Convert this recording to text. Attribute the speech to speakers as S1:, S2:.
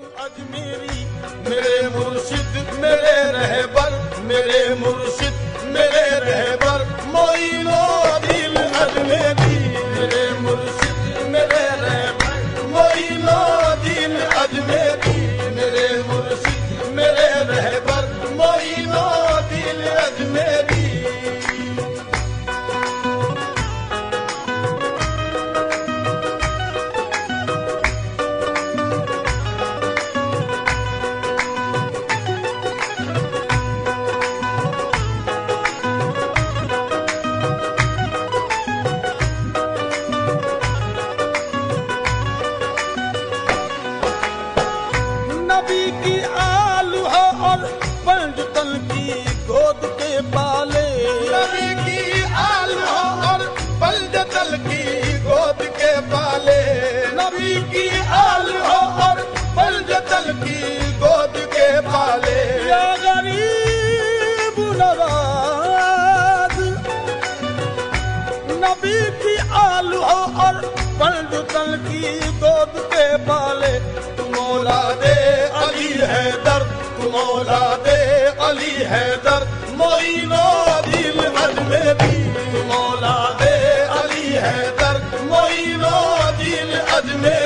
S1: اجمیری میرے مرشد، میرے رہبر، میرے مرشد، میرے رہبر معین و اجمیری میرے مرشد، میرے رہبر معین و اجمیری میرے مرشد، میرے رہبر معین و اجمیری نبی کی آلو ہے اور پنج کی گود کے پالے۔ نبی کی آلو ہے اور پنج تل کی گود کے پالے۔ نبی کی آلو ہے اور پنج تل کی گود کے پالے۔ یا غریب نواز، نبی کی آلو اور پلڈ تل کی گود کے پالے۔ اولاد علی حیدر در تم اولاد علی ہے در معین عادل اجمیری تم اولاد علی ہے در معین عادل اجمیری